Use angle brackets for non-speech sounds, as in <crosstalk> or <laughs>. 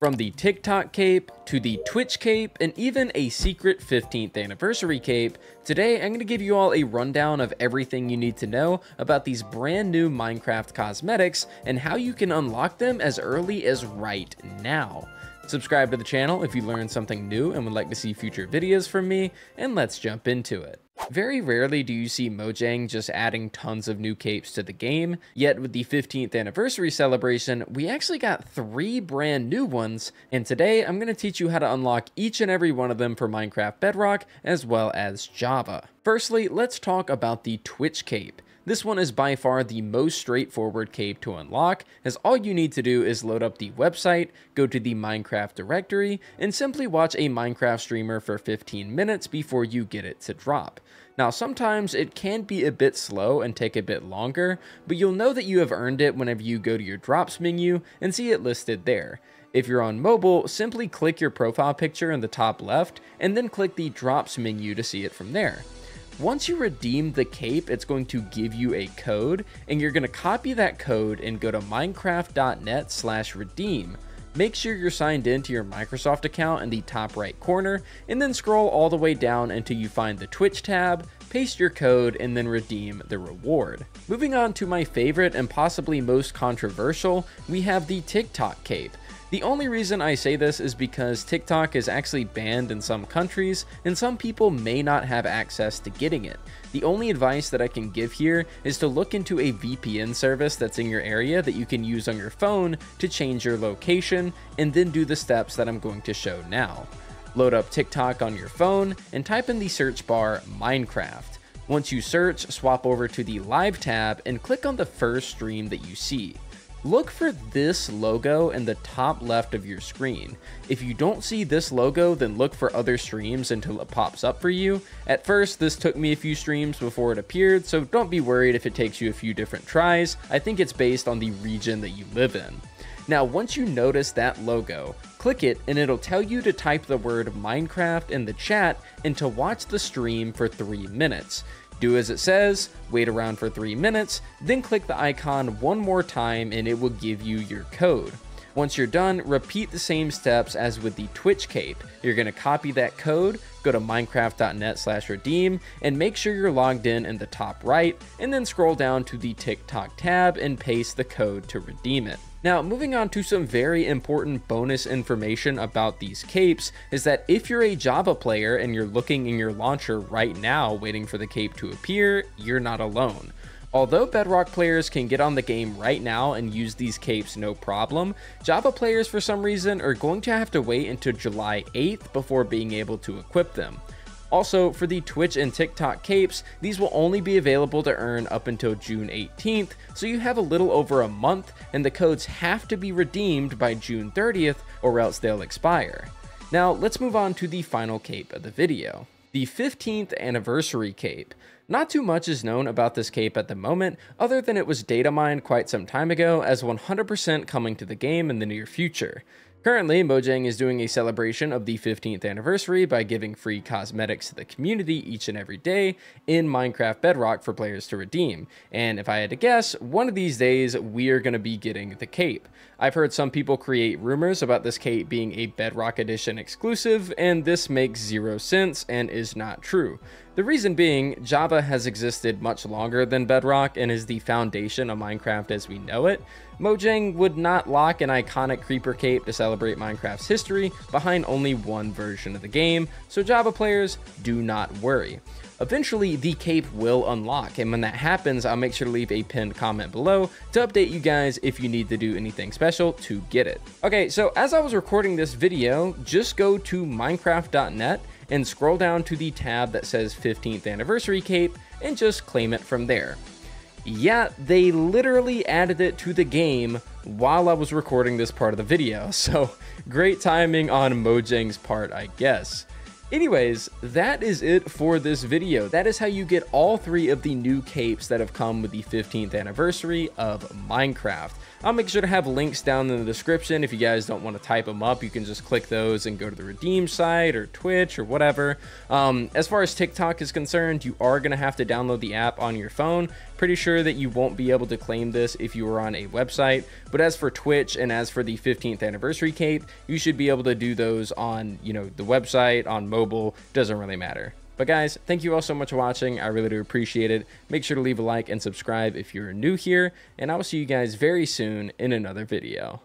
From the TikTok cape to the Twitch cape and even a secret 15th anniversary cape, today I'm going to give you all a rundown of everything you need to know about these brand new Minecraft cosmetics and how you can unlock them as early as right now. Subscribe to the channel if you learned something new and would like to see future videos from me, and let's jump into it. Very rarely do you see Mojang just adding tons of new capes to the game, yet with the 15th anniversary celebration, we actually got three brand new ones, and today I'm going to teach you how to unlock each and every one of them for Minecraft Bedrock as well as Java. Firstly, let's talk about the Twitch cape. This one is by far the most straightforward cape to unlock, as all you need to do is load up the website, go to the Minecraft directory, and simply watch a Minecraft streamer for 15 minutes before you get it to drop. Now sometimes it can be a bit slow and take a bit longer, but you'll know that you have earned it whenever you go to your drops menu and see it listed there. If you're on mobile, simply click your profile picture in the top left and then click the drops menu to see it from there. Once you redeem the cape, it's going to give you a code, and you're going to copy that code and go to minecraft.net slash redeem. Make sure you're signed into your Microsoft account in the top right corner, and then scroll all the way down until you find the Twitch tab, paste your code, and then redeem the reward. Moving on to my favorite and possibly most controversial, we have the TikTok cape. The only reason I say this is because TikTok is actually banned in some countries, and some people may not have access to getting it. The only advice that I can give here is to look into a VPN service that's in your area that you can use on your phone to change your location, and then do the steps that I'm going to show now. Load up TikTok on your phone, and type in the search bar Minecraft. Once you search, swap over to the Live tab and click on the first stream that you see look for this logo in the top left of your screen. If you don't see this logo, then look for other streams until it pops up for you. At first, this took me a few streams before it appeared, so don't be worried if it takes you a few different tries. I think it's based on the region that you live in. Now, once you notice that logo, click it and it'll tell you to type the word Minecraft in the chat and to watch the stream for 3 minutes. Do as it says, wait around for 3 minutes, then click the icon one more time and it will give you your code. Once you're done, repeat the same steps as with the Twitch cape. You're going to copy that code, go to minecraft.net slash redeem, and make sure you're logged in in the top right, and then scroll down to the TikTok tab and paste the code to redeem it. Now, moving on to some very important bonus information about these capes is that if you're a Java player and you're looking in your launcher right now waiting for the cape to appear, you're not alone. Although Bedrock players can get on the game right now and use these capes no problem, Java players for some reason are going to have to wait until July 8th before being able to equip them. Also, for the Twitch and TikTok capes, these will only be available to earn up until June 18th, so you have a little over a month, and the codes have to be redeemed by June 30th or else they'll expire. Now, let's move on to the final cape of the video. The 15th anniversary cape. Not too much is known about this cape at the moment, other than it was data mined quite some time ago as 100% coming to the game in the near future. Currently, Mojang is doing a celebration of the 15th anniversary by giving free cosmetics to the community each and every day in Minecraft Bedrock for players to redeem. And if I had to guess, one of these days we are going to be getting the cape. I've heard some people create rumors about this cape being a Bedrock Edition exclusive, and this makes zero sense and is not true. The reason being, Java has existed much longer than Bedrock and is the foundation of Minecraft as we know it. Mojang would not lock an iconic creeper cape to celebrate Minecraft's history behind only one version of the game, so Java players do not worry. Eventually, the cape will unlock, and when that happens, I'll make sure to leave a pinned comment below to update you guys if you need to do anything special to get it. Okay, so as I was recording this video, just go to minecraft.net and scroll down to the tab that says 15th anniversary cape and just claim it from there. Yeah, they literally added it to the game while I was recording this part of the video, <laughs> so great timing on Mojang's part, I guess. Anyways, that is it for this video. That is how you get all three of the new capes that have come with the 15th anniversary of Minecraft. I'll make sure to have links down in the description. If you guys don't want to type them up, you can just click those and go to the Redeem site or Twitch or whatever. Um, as far as TikTok is concerned, you are going to have to download the app on your phone. Pretty sure that you won't be able to claim this if you are on a website. But as for Twitch and as for the 15th anniversary cape, you should be able to do those on, you know, the website, on mobile, doesn't really matter. But guys, thank you all so much for watching. I really do appreciate it. Make sure to leave a like and subscribe if you're new here, and I will see you guys very soon in another video.